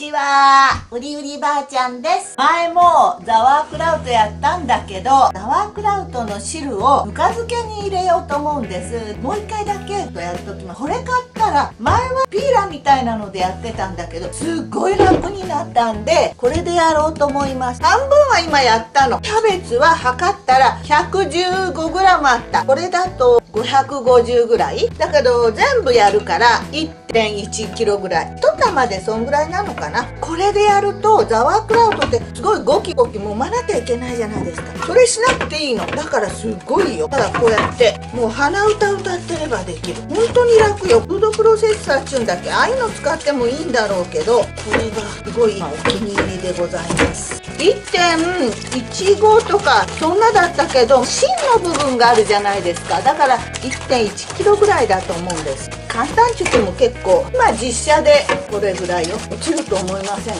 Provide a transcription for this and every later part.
ちは。うりうりばあちゃんです。前もザワークラウトやったんだけど、ザワークラウトの汁をぬか漬けに入れようと思うんです。もう一回だけとやっときます。これ買ったら、前はピーラーみたいなのでやってたんだけど、すっごい楽になったんで、これでやろうと思います。半分は今やったの。キャベツは測ったら 115g あった。これだと550ぐらい？だけど全部やるから1.1キロぐらい1玉でそんぐらいなのかな？これでやるとザワークラウトってすごいゴキゴキ揉まなきゃいけないじゃないですか。それしなくていいの。だからすっごいよ。ただこうやってもう鼻歌歌ってればできる。本当に楽よ。フードプロセッサーっちゅうんだっけ。ああいうの使ってもいいんだろうけどこれがすごいお気に入りでございます。1.15とかそんなだったけど芯の部分があるじゃないですか。だから1.1キロぐらいだと思うんです。簡単って言っても結構まあ実写でこれぐらいよ。落ちると思いません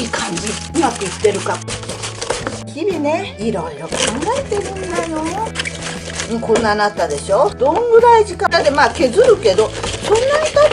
いい感じうまくいってるか。日々ねいろいろ考えてるんだよ。こんななったでしょ？どんぐらい時間？でまあ削るけどそん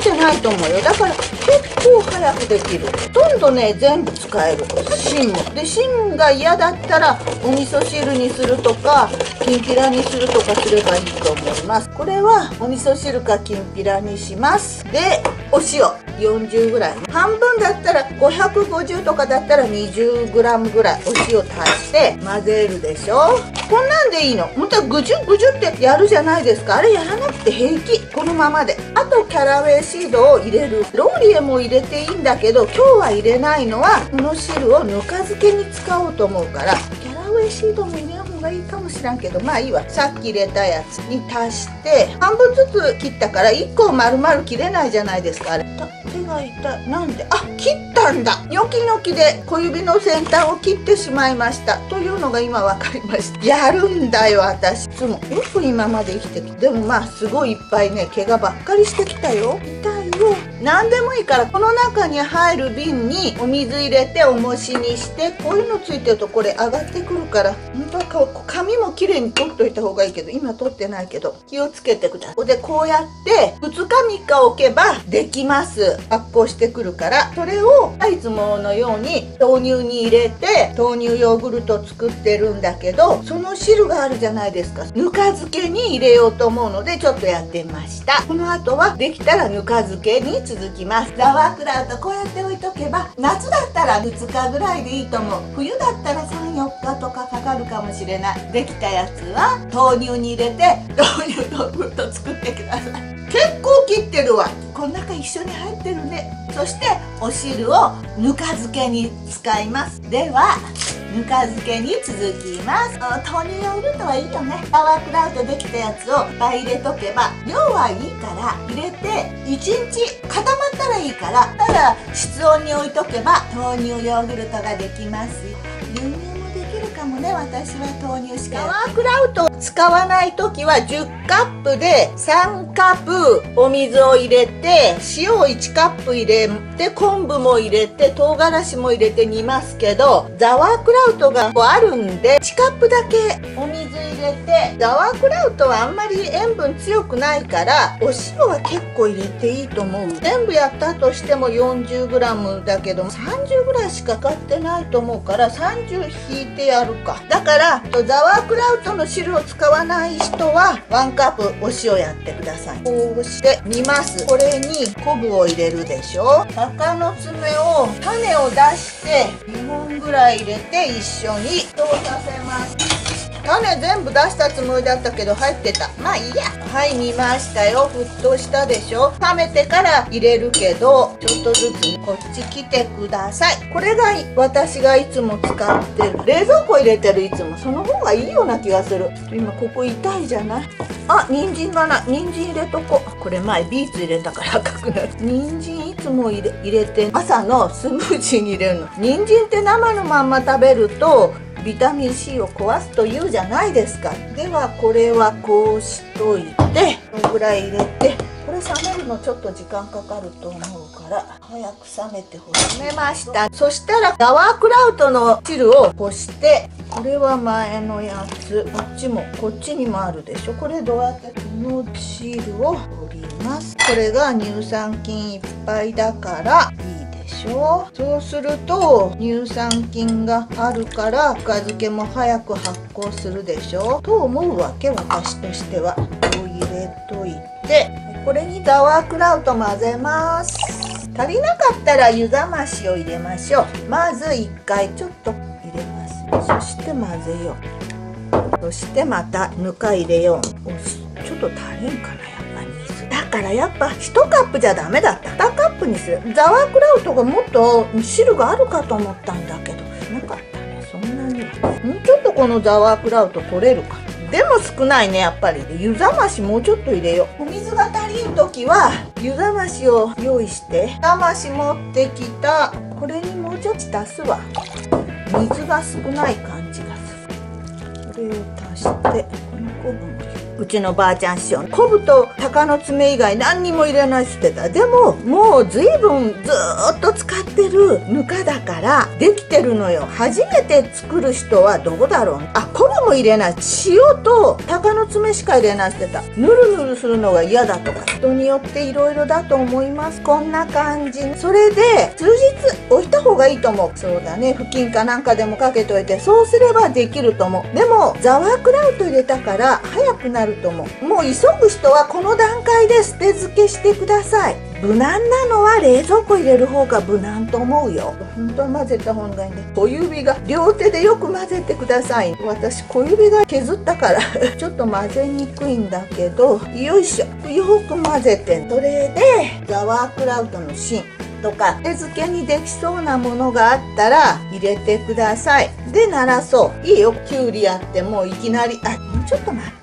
じゃないと思うよ。だから結構早くできる。ほとんどね全部使える。芯も。で芯が嫌だったらお味噌汁にするとかきんぴらにするとかすればいいと思います。これはお味噌汁かきんぴらにします。でお塩。40ぐらい。半分だったら550とかだったら 20g ぐらいお塩足して混ぜるでしょ。こんなんでいいの？本当はぐじゅぐじゅってやるじゃないですか。あれやらなくて平気。このままで。あとキャラウェイシードを入れる。ローリエも入れていいんだけど今日は入れないのはこの汁をぬか漬けに使おうと思うから。キャラウェイシードも入れがいいかもしらんけどまあいいわ。さっき入れたやつに足して半分ずつ切ったから1個丸々切れないじゃないですかあれ。手が痛い。なんで？あ切ったんだ。ニョキニョキで小指の先端を切ってしまいました。というのが今分かりました。やるんだよ私。いつもよく今まで生きてきて。でもまあすごいいっぱいね怪我ばっかりしてきたよ。痛いよ。何でもいいからこの中に入る瓶にお水入れて重しにしてこういうのついてるとこれ上がってくるから。本当は髪もきれいに取っといた方がいいけど今取ってないけど気をつけてください。でこうやって2日3日置けばできます。発酵してくるから。それをいつものように豆乳に入れて豆乳ヨーグルト作ってるんだけどその汁があるじゃないですか。ぬか漬けに入れようと思うのでちょっとやってみました。この後はできたらぬか漬けに続きます。ザワークラウトこうやって置いとけば夏だったら2日ぐらいでいいと思う。冬だったら34日とかかかるかもしれない。できたやつは豆乳に入れて豆乳ヨーグルト作ってください。結構切ってるわ。この中一緒に入ってるね。そしてお汁をぬか漬けに使います。ではぬか漬けに続きます。豆乳ヨーグルトはいいよね。パワークラウトできたやつをいっぱい入れとけば量はいいから入れて1日固まったらいいから。ただ室温に置いとけば豆乳ヨーグルトができます牛乳かもね私は豆乳しかワークラウト使わない時は10カップで3カップお水を入れて塩を1カップ入れて昆布も入れて唐辛子も入れて煮ますけどザワークラウトがあるんで1カップだけお水れてザワークラウトはあんまり塩分強くないからお塩は結構入れていいと思う。全部やったとしても 40g だけど30ぐらいしかかってないと思うから30引いてやるか。だからザワークラウトの汁を使わない人は1カップお塩やってください。こうして煮ます。これに昆布を入れるでしょ。鷹の爪を種を出して2本ぐらい入れて一緒に沸騰させます種全部出したつもりだったけど入ってた。まあいいや。はい見ましたよ。沸騰したでしょ。冷めてから入れるけどちょっとずつこっち来てください。これが私がいつも使ってる。冷蔵庫入れてるいつも。その方がいいような気がする。今ここ痛いじゃない？あ人参がな。い人参入れとここれ前ビーツ入れたから赤くなる。人参いつも入れ入れて朝のスムージーに入れるの。人参って生のまんま食べるとビタミン C を壊すというじゃないですか。ではこれはこうしといてこのぐらい入れてこれ冷めるのちょっと時間かかると思うから早く冷めてほしい。冷めました。そしたらザワークラウトの汁をこしてこれは前のやつこっちもこっちにもあるでしょ。これどうやってこの汁を取ります。これが乳酸菌いっぱいだからいいでしょそうすると乳酸菌があるからぬか漬けも早く発酵するでしょ。と思うわけ私としては。こう入れといてこれにザワークラウト混ぜます。足りなかったら湯冷ましを入れましょう。まず1回ちょっと入れます。そして混ぜよう。そしてまたぬか入れよう。ちょっと足りんかな。からやっぱ1カップじゃダメだった。2カップにする。ザワークラウトがもっと汁があるかと思ったんだけど。なかった。ねそんなには。もうちょっとこのザワークラウト取れるか。でも少ないねやっぱり。湯冷ましもうちょっと入れよう。お水が足りん時は湯冷ましを用意して。冷まし持ってきた。これにもうちょっと足すわ。水が少ない感じがする。これを足してこの昆布もうちのばあちゃん師匠昆布と鷹の爪以外何にも入れないって言ってた。でももう随分ずっと使ってるぬかだからできてるのよ。初めて作る人はどこだろう？あ昆布も入れない。塩と鷹の爪しか入れないってた。ぬるぬるするのが嫌だとか人によっていろいろだと思います。こんな感じ。それで数日置いた方がいいと思う。そうだね。布巾かなんかでもかけといてそうすればできると思う。でもザワークラウト入れたから早くなると思うもう急ぐ人はこの段階で捨て漬けしてください。無難なのは冷蔵庫入れる方が無難と思うよ。本当は混ぜた方がいいね。小指が両手でよく混ぜてください。私小指が削ったから ちょっと混ぜにくいんだけどよいしょ。よく混ぜてそれでザワークラウトの芯とか手漬けにできそうなものがあったら入れてください。で鳴らそう。いいよ。きゅうりやってもういきなり。あもうちょっと待った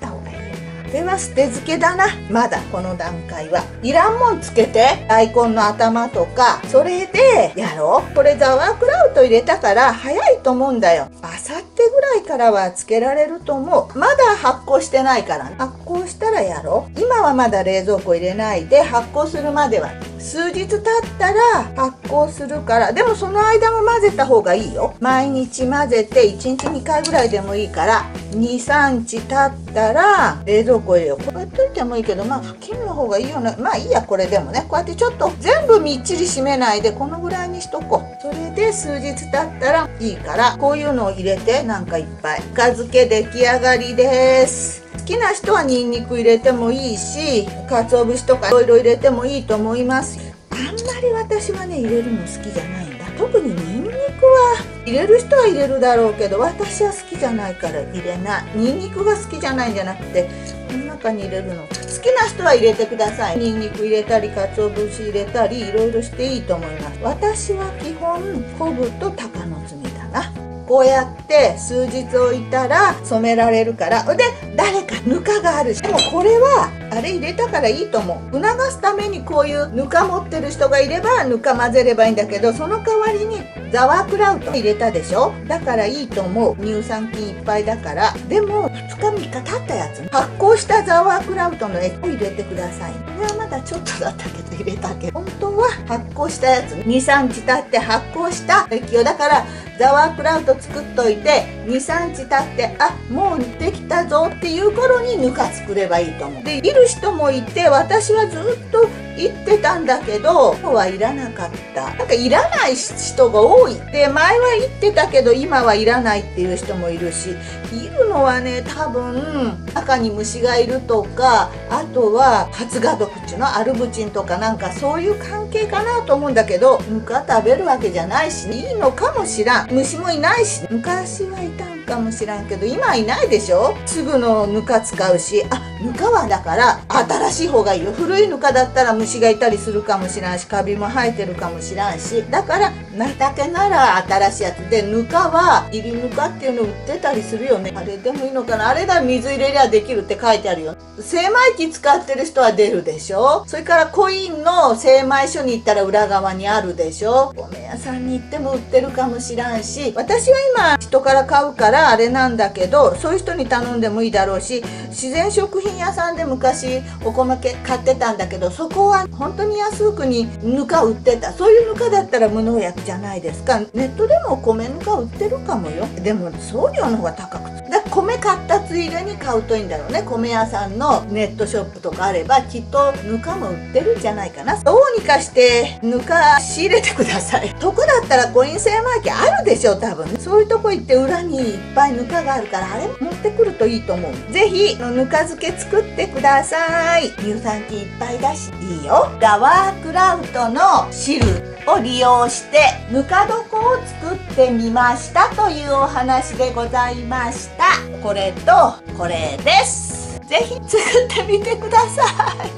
方がいいなでは捨て漬けだな。まだこの段階は。いらんもんつけて。大根の頭とか。それでやろう。これザワークラウト入れたから早いと思うんだよ。あさってぐらいからはつけられると思う。まだ発酵してないから。発酵したらやろう。今はまだ冷蔵庫入れないで発酵するまでは。数日経ったら発酵するからでもその間も混ぜた方がいいよ。毎日混ぜて1日2回ぐらいでもいいから23日経ったら冷蔵庫入れよこうやっといてもいいけどまあ布巾の方がいいよね。まあいいやこれでもね。こうやってちょっと全部みっちり締めないでこのぐらいにしとこう。それで数日経ったらいいからこういうのを入れてなんかいっぱい。深漬け出来上がりです好きな人はニンニク入れてもいいし鰹節とかいろいろ入れてもいいと思います。あんまり私はね入れるの好きじゃないんだ。特にニンニクは入れる人は入れるだろうけど私は好きじゃないから入れない。ニンニクが好きじゃないんじゃなくてこの中に入れるの。好きな人は入れてください。ニンニク入れたり鰹節入れたりいろいろしていいと思います。私は基本昆布と鷹の爪だな。こうやって数日置いたら染められるからで誰かぬかがあるし。でもこれはあれ入れたからいいと思う。促すためにこういうぬか持ってる人がいればぬか混ぜればいいんだけどその代わりにザワークラウト入れたでしょ。だからいいと思う。乳酸菌いっぱいだから。でも2日3日経ったやつ。発酵したザワークラウトの液を入れてください。れはまだちょっとだったけど入れたけど。本当は発酵したやつ。23日経って発酵した液をだからザワークラウト作っといて23日経ってあもうできたぞっていう頃にぬか作ればいいと思う。でいる人もいて私はずっと言ってたんだけど今日はいらなかった。なんかいらない人が多い。で前は言ってたけど今はいらないっていう人もいるしいるのはね多分中に虫がいるとかあとは発芽毒っていうのアルブチンとかなんかそういう関係かなと思うんだけどぬか食べるわけじゃないしいいのかもしらん。虫もいないし。昔はいたかもしらんけど今いないでしょ？すぐのぬか使うしあぬかはだから新しい方がいいよ。古いぬかだったら虫がいたりするかもしらんしカビも生えてるかもしらんし。だから畑なら新しいやつ。でぬかは入りぬかっていうの売ってたりするよね。あれでもいいのかな？あれだ水入れりゃできるって書いてあるよ。精米機使ってる人は出るでしょ？それからコインの精米所に行ったら裏側にあるでしょ？米屋さんに行っても売ってるかもしらんし。私は今人から買うからあれなんだけどそういう人に頼んでもいいだろうし自然食品屋さんで昔お米買ってたんだけどそこは本当に安くにぬか売ってた。そういうぬかだったら無農薬じゃないですか。ネットでも米ぬか売ってるかもよ。でも送料の方が高くつだ米買ったついでに買うといいんだろうね。米屋さんのネットショップとかあればきっとぬかも売ってるんじゃないかな。どうにかしてぬか仕入れてください。得だったらコイン精米機あるでしょ多分。そういうとこ行って裏にいっぱいぬかがあるからあれ持ってくるといいと思う。ぜひぬか漬け作ってください。乳酸菌いっぱいだしいいよ。ガワークラウトの汁を利用してぬか床を作ってみましたというお話でございました。これとこれです。ぜひ作ってみてくださ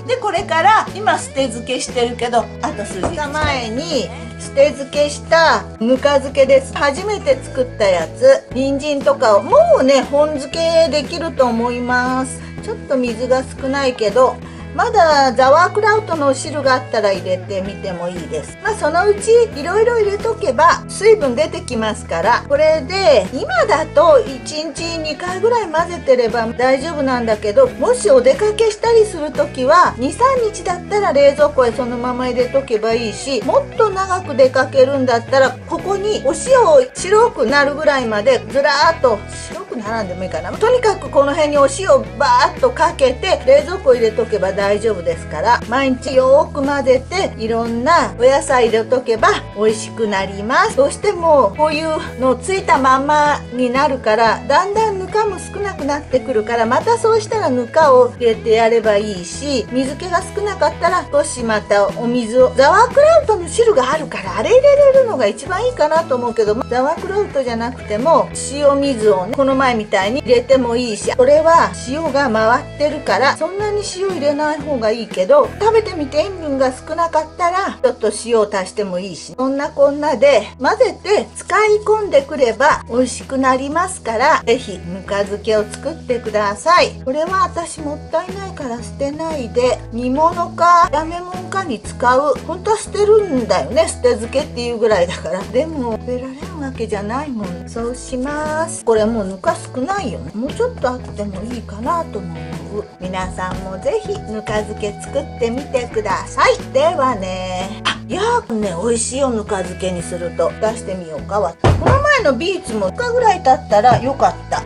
い。でこれから今捨て漬けしてるけどあと数日前に捨て漬けしたぬか漬けです初めて作ったやつ。人参とかをもうね本漬けできると思います。ちょっと水が少ないけどまだザワークラウトの汁があったら入れてみてもいいです。まあそのうちいろいろ入れとけば水分出てきますからこれで今だと1日2回ぐらい混ぜてれば大丈夫なんだけどもしお出かけしたりする時は23日だったら冷蔵庫へそのまま入れとけばいいしもっと長く出かけるんだったらここにお塩を白くなるぐらいまでずらーっと白くならんでもいいかな。とにかくこの辺にお塩をバーッとかけて冷蔵庫入れとけば大丈夫。大丈夫ですから毎日よーく混ぜていろんなお野菜入れとけば美味しくなります。どうしてもこういうのついたまんまになるからだんだんかも少なくなってくるからまたそうしたらぬかを入れてやればいいし水気が少なかったら少しまたお水をザワークラウトの汁があるからあれ入れれるのが一番いいかなと思うけどザワークラウトじゃなくても塩水をねこの前みたいに入れてもいいしこれは塩が回ってるからそんなに塩入れない方がいいけど食べてみて塩分が少なかったらちょっと塩を足してもいいしそんなこんなで混ぜて使い込んでくれば美味しくなりますから是非ぬか漬けを作ってください。これは私もったいないから捨てないで煮物か炒め物かに使う本当は捨てるんだよね捨て漬けっていうぐらいだから。でも捨てられるわけじゃないもん。そうします。これもうぬか少ないよね。もうちょっとあってもいいかなと思う。皆さんも是非ぬか漬け作ってみてください。ではね。あいやーね美味しいよぬか漬けにすると出してみようかわ。この前のビーツも2日ぐらい経ったらよかった。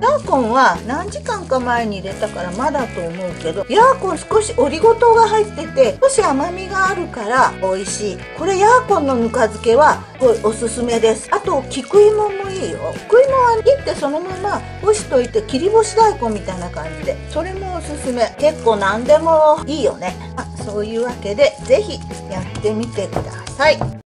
ヤーコンは何時間か前に入れたからまだと思うけどヤーコン少しオリゴ糖が入ってて少し甘みがあるから美味しい。これヤーコンのぬか漬けはすごいおすすめです。あと菊芋もいいよ。菊芋は切ってそのまま干しといて切り干し大根みたいな感じで。それもおすすめ。結構何でもいいよね。あそういうわけで是非やってみてください。